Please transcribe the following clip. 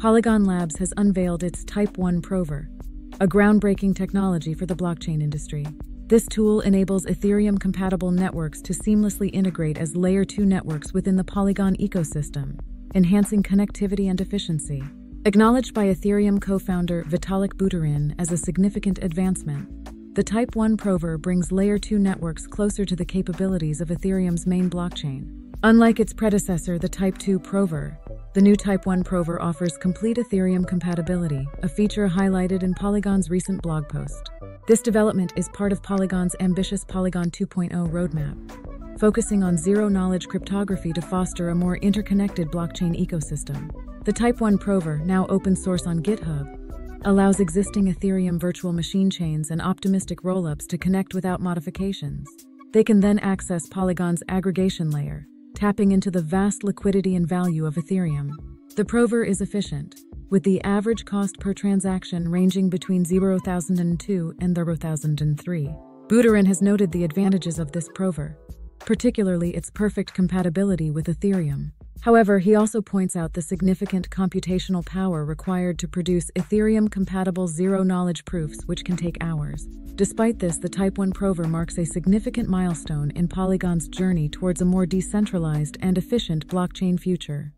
Polygon Labs has unveiled its Type 1 Prover, a groundbreaking technology for the blockchain industry. This tool enables Ethereum compatible networks to seamlessly integrate as Layer 2 networks within the Polygon ecosystem, enhancing connectivity and efficiency. Acknowledged by Ethereum co founder Vitalik Buterin as a significant advancement, the Type 1 Prover brings Layer 2 networks closer to the capabilities of Ethereum's main blockchain. Unlike its predecessor, the Type 2 Prover, the new Type 1 Prover offers complete Ethereum compatibility, a feature highlighted in Polygon's recent blog post. This development is part of Polygon's ambitious Polygon 2.0 roadmap, focusing on zero knowledge cryptography to foster a more interconnected blockchain ecosystem. The Type 1 Prover, now open source on GitHub, allows existing Ethereum virtual machine chains and optimistic rollups to connect without modifications. They can then access Polygon's aggregation layer, tapping into the vast liquidity and value of Ethereum. The Prover is efficient, with the average cost per transaction ranging between 0,002 and 0,003. Buterin has noted the advantages of this Prover, particularly its perfect compatibility with Ethereum. However, he also points out the significant computational power required to produce Ethereum-compatible zero-knowledge proofs, which can take hours. Despite this, the Type 1 Prover marks a significant milestone in Polygon's journey towards a more decentralized and efficient blockchain future.